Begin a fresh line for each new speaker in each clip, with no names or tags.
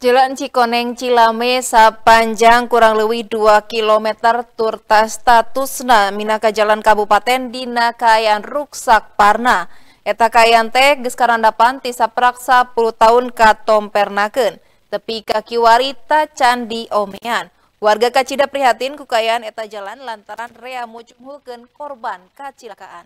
Jalan Cikoneng Cilame sepanjang kurang lebih 2 km turta statusna minaka jalan kabupaten dina kayan ruksak parna. Eta kayan teh geus karandapan ti saprak 10 tahun ka tompernakeun. Tepi kaki warita candi omean. Warga kacida prihatin ku eta jalan lantaran rea mucung korban kecelakaan.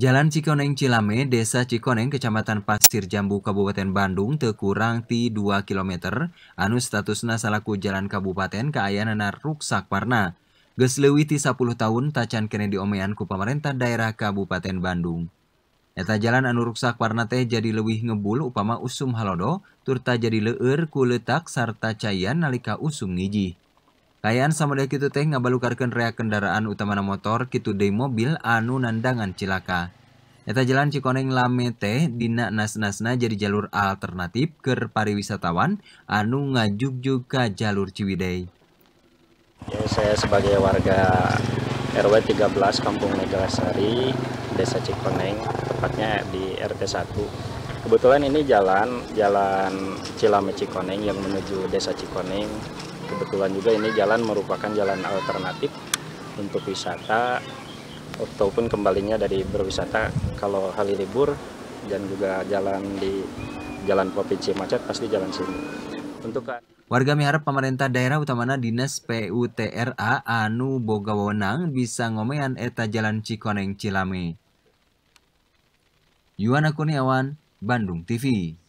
Jalan Cikoneng Cilame, Desa Cikoneng, Kecamatan Pasir Jambu, Kabupaten Bandung, tekurang ti 2 km, anu statusna salaku Jalan Kabupaten keayanana ruksak warna. Ges leuwih ti 10 tahun tacan kene diomean ku pemerintah daerah Kabupaten Bandung. Eta jalan anu ruksak warna teh jadi leuwih ngebul upama usum halodo, turta jadi leur ku letak sarta cayan nalika usum ngiji. Kayaan sama dia kitu teh ngabalukarkeun rea kendaraan utama motor kitu deui mobil anu nandangan cilaka. Eta jalan Cikoneng Lame teh dina nas-nasna jadi jalur alternatif ke pariwisatawan anu ngajugjug ka jalur Ciwidey.
Ya, saya sebagai warga RW 13 Kampung Megalasari, Desa Cikoneng, tepatnya di RT 1. Kebetulan ini jalan jalan Cilame Cikoneng yang menuju Desa Cikoneng. Kebetulan juga ini jalan merupakan jalan alternatif untuk wisata ataupun kembalinya dari berwisata. Kalau hari libur dan juga jalan di jalan provinsi macet pasti jalan sini. Untuk
Warga miharap pemerintah daerah utamana Dinas PUTRA anu boga wewenang bisa ngomean eta jalan Cikoneng Cilame. Yuwana Kuniawan, Bandung TV.